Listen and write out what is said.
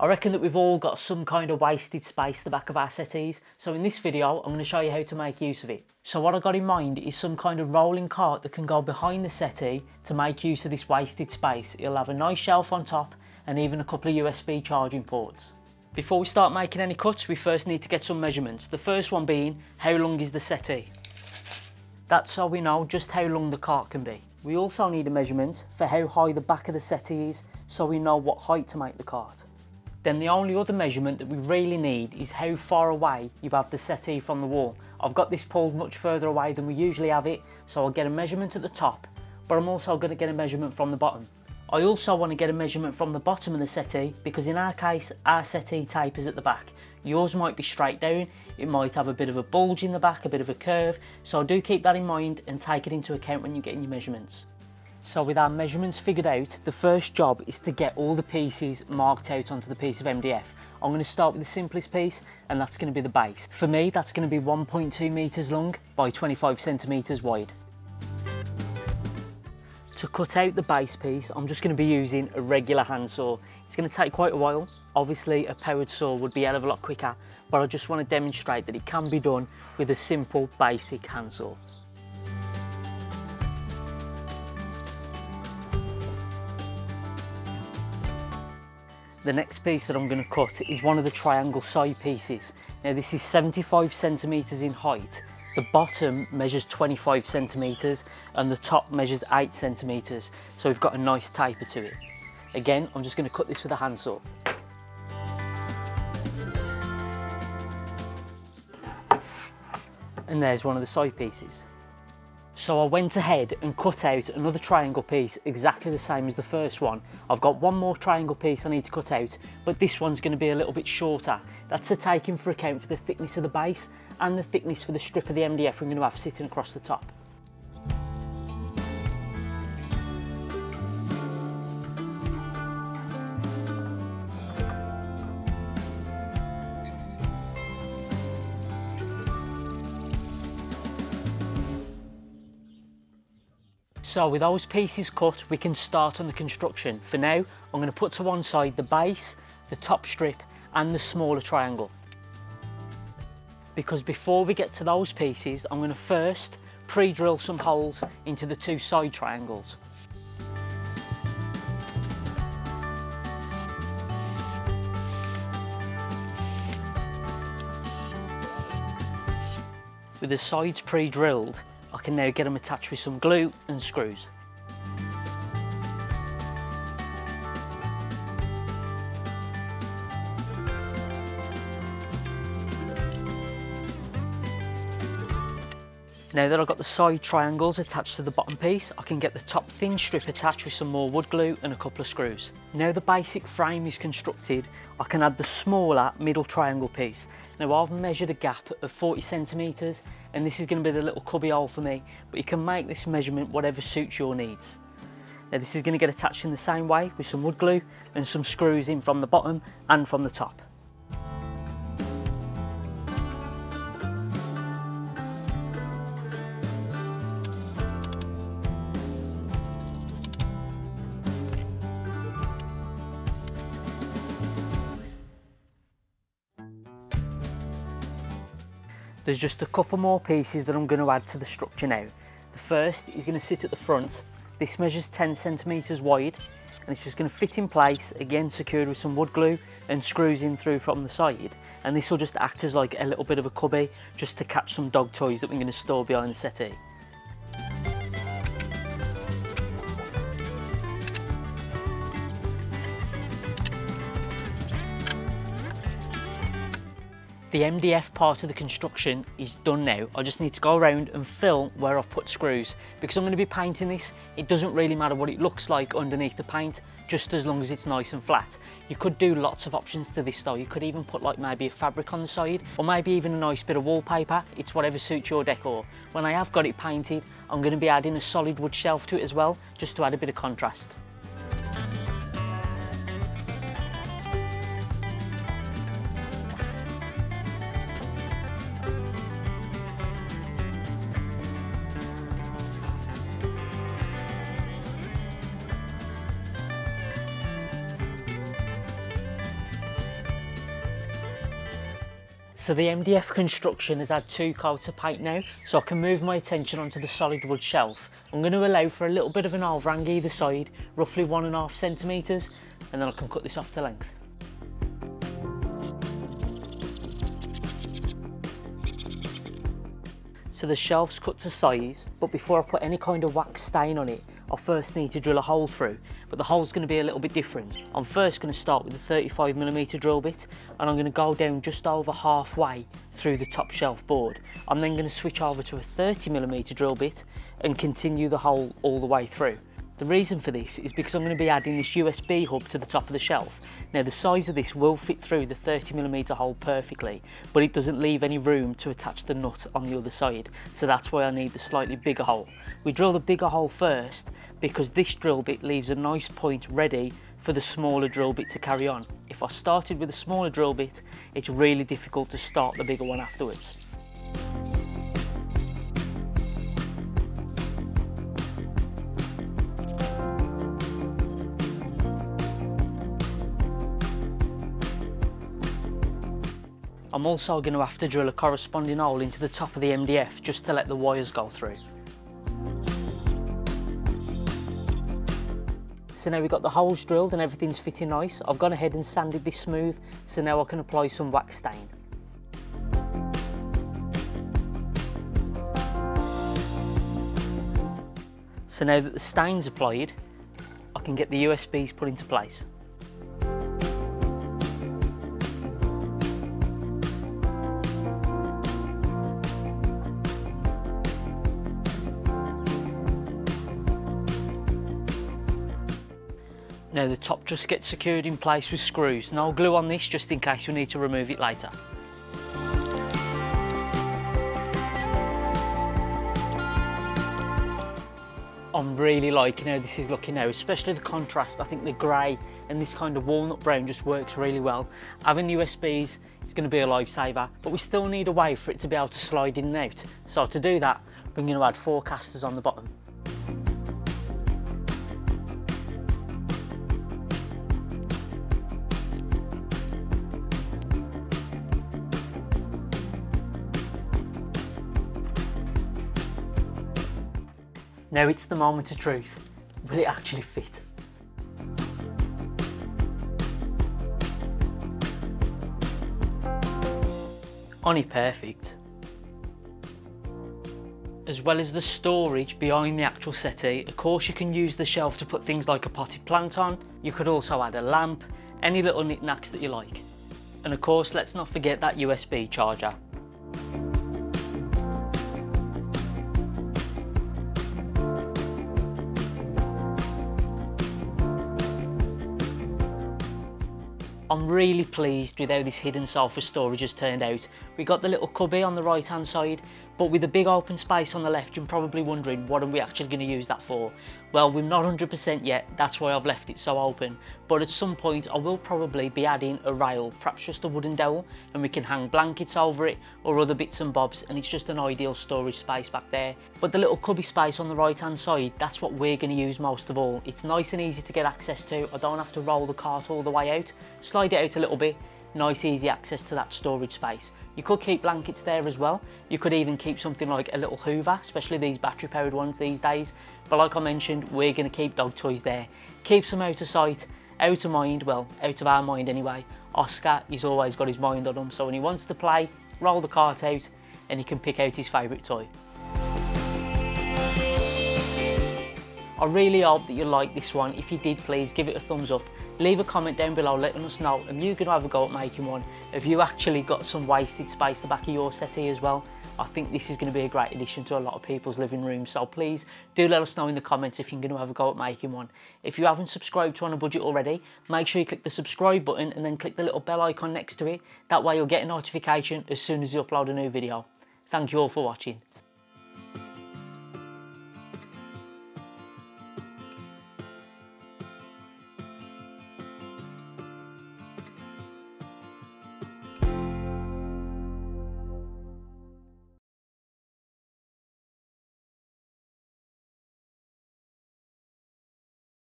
I reckon that we've all got some kind of wasted space at the back of our settees, so in this video I'm going to show you how to make use of it. So what I got in mind is some kind of rolling cart that can go behind the settee to make use of this wasted space. It'll have a nice shelf on top and even a couple of USB charging ports. Before we start making any cuts we first need to get some measurements. The first one being how long is the settee? That's so we know just how long the cart can be. We also need a measurement for how high the back of the settee is so we know what height to make the cart. Then the only other measurement that we really need is how far away you have the settee from the wall. I've got this pulled much further away than we usually have it, so I'll get a measurement at the top, but I'm also going to get a measurement from the bottom. I also want to get a measurement from the bottom of the settee because in our case, our settee tape is at the back. Yours might be straight down, it might have a bit of a bulge in the back, a bit of a curve, so do keep that in mind and take it into account when you're getting your measurements. So with our measurements figured out, the first job is to get all the pieces marked out onto the piece of MDF. I'm going to start with the simplest piece and that's going to be the base. For me that's going to be 1.2 metres long by 25 centimetres wide. To cut out the base piece I'm just going to be using a regular handsaw. It's going to take quite a while. Obviously a powered saw would be a hell of a lot quicker but I just want to demonstrate that it can be done with a simple basic handsaw. The next piece that I'm going to cut is one of the triangle side pieces. Now this is 75 centimetres in height. The bottom measures 25 centimetres and the top measures 8 centimetres. So we've got a nice taper to it. Again, I'm just going to cut this with a handsaw. And there's one of the side pieces. So I went ahead and cut out another triangle piece exactly the same as the first one. I've got one more triangle piece I need to cut out, but this one's going to be a little bit shorter. That's to take into account for the thickness of the base and the thickness for the strip of the MDF we're going to have sitting across the top. So with those pieces cut, we can start on the construction. For now, I'm going to put to one side the base, the top strip and the smaller triangle. Because before we get to those pieces, I'm going to first pre-drill some holes into the two side triangles. With the sides pre-drilled, can now get them attached with some glue and screws. Now that I've got the side triangles attached to the bottom piece, I can get the top thin strip attached with some more wood glue and a couple of screws. Now the basic frame is constructed, I can add the smaller middle triangle piece. Now I've measured a gap of 40 centimetres and this is going to be the little cubby hole for me, but you can make this measurement whatever suits your needs. Now this is going to get attached in the same way with some wood glue and some screws in from the bottom and from the top. There's just a couple more pieces that I'm going to add to the structure now. The first is going to sit at the front. This measures 10 centimetres wide and it's just going to fit in place, again secured with some wood glue and screws in through from the side. And this will just act as like a little bit of a cubby just to catch some dog toys that we're going to store behind the settee. The MDF part of the construction is done now. I just need to go around and fill where I've put screws. Because I'm going to be painting this, it doesn't really matter what it looks like underneath the paint, just as long as it's nice and flat. You could do lots of options to this though. You could even put like maybe a fabric on the side, or maybe even a nice bit of wallpaper. It's whatever suits your decor. When I have got it painted, I'm going to be adding a solid wood shelf to it as well, just to add a bit of contrast. So the MDF construction has had two coats of paint now, so I can move my attention onto the solid wood shelf. I'm going to allow for a little bit of an overhang either side, roughly one and a half centimetres, and then I can cut this off to length. So the shelf's cut to size, but before I put any kind of wax stain on it, I first need to drill a hole through, but the hole's going to be a little bit different. I'm first going to start with a 35mm drill bit, and I'm going to go down just over halfway through the top shelf board. I'm then going to switch over to a 30mm drill bit and continue the hole all the way through. The reason for this is because I'm going to be adding this USB hub to the top of the shelf. Now the size of this will fit through the 30mm hole perfectly, but it doesn't leave any room to attach the nut on the other side. So that's why I need the slightly bigger hole. We drill the bigger hole first because this drill bit leaves a nice point ready for the smaller drill bit to carry on. If I started with a smaller drill bit, it's really difficult to start the bigger one afterwards. I'm also going to have to drill a corresponding hole into the top of the MDF just to let the wires go through. So now we've got the holes drilled and everything's fitting nice. I've gone ahead and sanded this smooth so now I can apply some wax stain. So now that the stain's applied, I can get the USBs put into place. Now the top just gets secured in place with screws. No glue on this just in case we need to remove it later. I'm really liking how this is looking now, especially the contrast. I think the grey and this kind of walnut brown just works really well. Having the USBs is going to be a lifesaver, but we still need a way for it to be able to slide in and out. So to do that, we're going to add four casters on the bottom. Now it's the moment of truth. Will it actually fit? Only perfect. As well as the storage behind the actual settee, of course you can use the shelf to put things like a potted plant on. You could also add a lamp, any little knickknacks that you like. And of course, let's not forget that USB charger. I'm really pleased with how this hidden sofa storage has turned out. We got the little cubby on the right hand side, but with a big open space on the left, you're probably wondering what are we actually going to use that for? Well, we're not 100% yet, that's why I've left it so open. But at some point, I will probably be adding a rail, perhaps just a wooden dowel, and we can hang blankets over it or other bits and bobs, and it's just an ideal storage space back there. But the little cubby space on the right hand side, that's what we're going to use most of all. It's nice and easy to get access to. I don't have to roll the cart all the way out. Slide it out a little bit, nice easy access to that storage space. You could keep blankets there as well. You could even keep something like a little hoover, especially these battery powered ones these days. But like I mentioned, we're gonna keep dog toys there. Keeps them out of sight, out of mind, well, out of our mind anyway. Oscar, he's always got his mind on them, so when he wants to play, roll the cart out and he can pick out his favourite toy. I really hope that you like this one. If you did, please give it a thumbs up. Leave a comment down below letting us know if you going to have a go at making one. Have you actually got some wasted space the back of your settee as well? I think this is going to be a great addition to a lot of people's living rooms. So please do let us know in the comments if you're going to have a go at making one. If you haven't subscribed to On a Budget already, make sure you click the subscribe button and then click the little bell icon next to it. That way you'll get a notification as soon as you upload a new video. Thank you all for watching.